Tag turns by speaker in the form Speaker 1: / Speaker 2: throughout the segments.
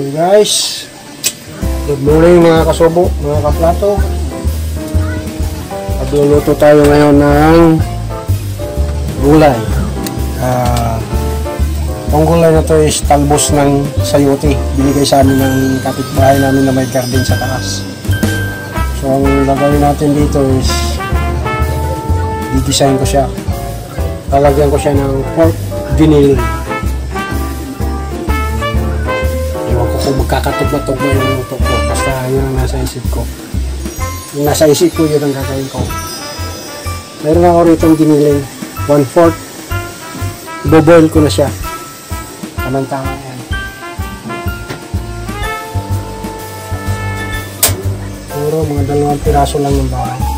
Speaker 1: So guys, good morning mga kasubo, mga kaplato. Magluluto tayo ngayon ng gulay. Ah, ang gulay na to is talbos ng sayote. Binigay sa amin ng kapitbahay namin na may garden sa taas. So ang gagawin natin dito is didesign ko siya. Lalagyan ko siya ng pork diniling. Magkakatugma-tugma yung luto ko. Basta yun ang nasa isip ko. Yung nasa isip ko, yun ang gagawin ko. Meron ako rito yung giniling. One fourth. Iboboil ko na siya. Tamang-tama yan. Siguro mga dalawang piraso lang yung bahay.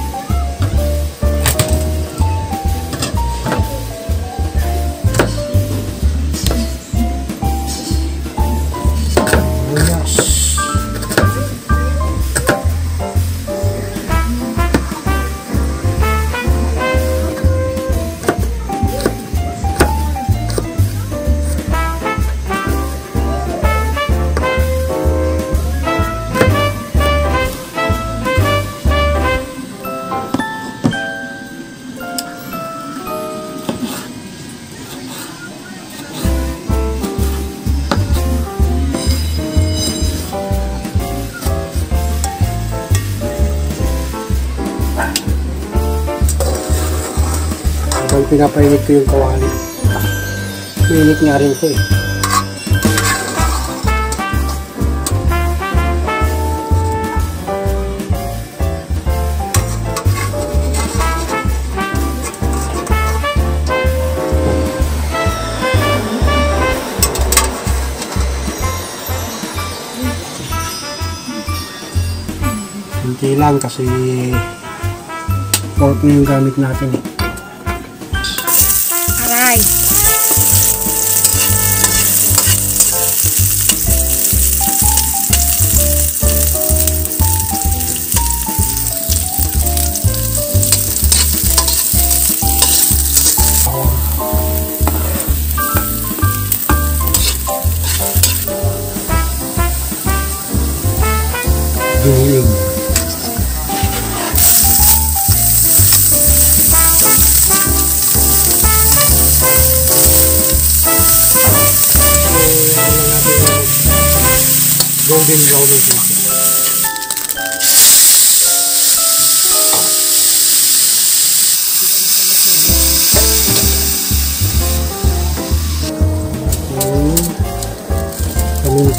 Speaker 1: Pinapainit ko yung kawali. Pinit nga rin ko eh. Hindi lang kasi pork na yung gamit natin eh. doing. Golden Golden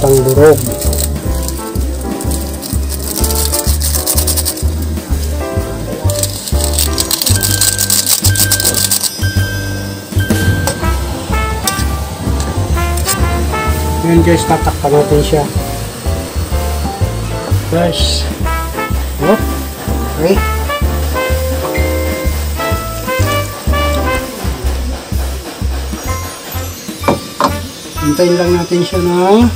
Speaker 1: Golden Ngayon guys, tatakpan natin siya. Guys. Oh. Okay. Hintayin lang natin siya na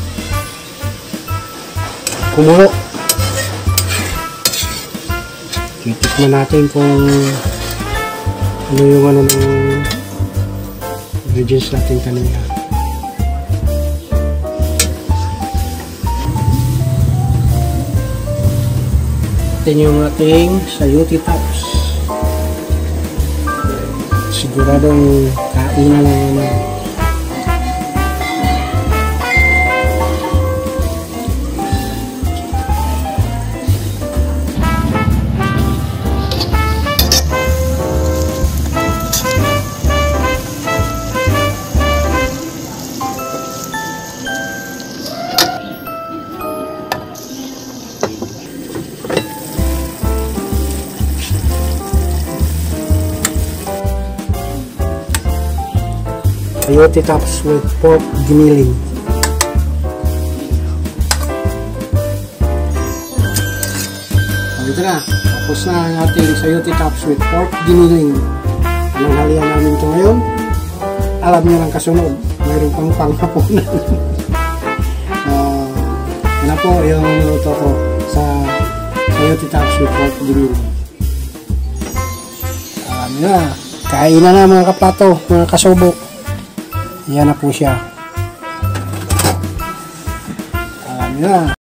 Speaker 1: kumulo. Titikman natin kung ano yung ano ng ingredients natin kanina. Natin yung ating sayuti tops. Siguradong kain na Coyote tops with pork giniling. Ito na. Tapos na ang ating sayote tops with pork giniling. Anong halian namin ito ngayon? Alam niyo lang kasunod. Mayroon pang panghapunan. uh, ano po yung luto ko sa sayote tops with pork giniling. Alam niyo na. Kain na na mga kaplato, mga kasubo. Yan na po siya. Ayan.